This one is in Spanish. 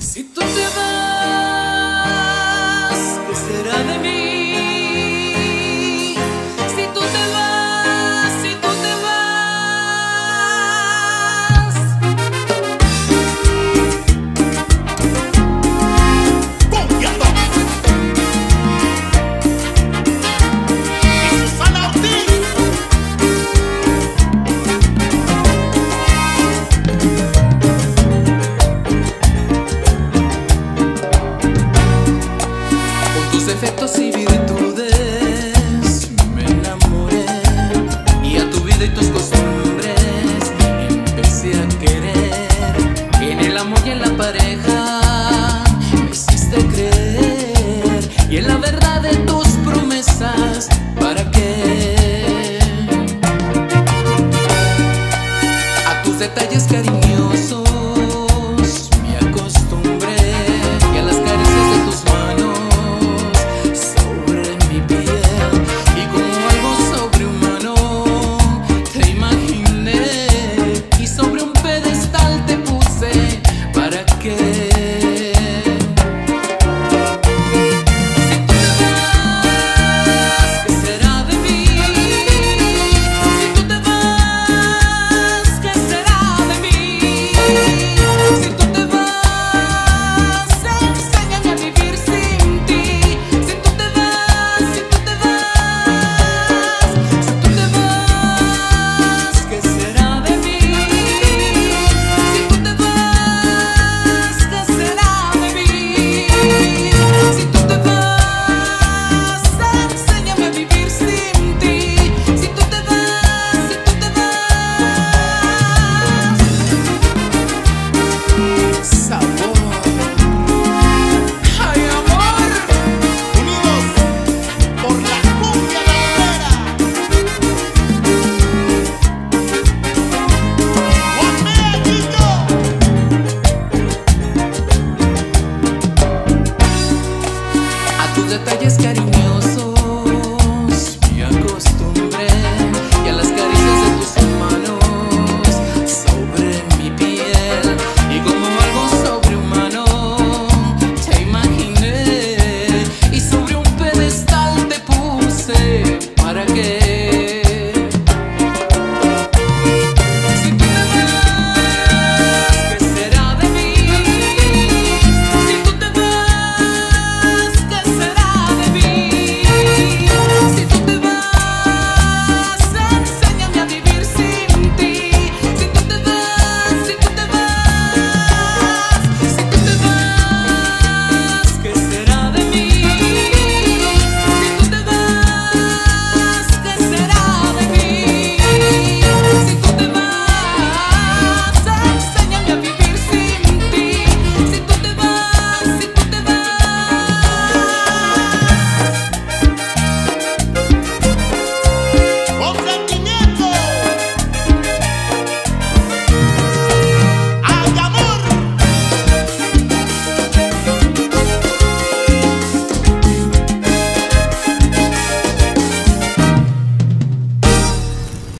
Si tú te vas, ¿qué será de mí? Defectos y virtudes me enamoré y a tu vida y tus costumbres empecé a querer. En el amor y en la pareja detalles cariñosos.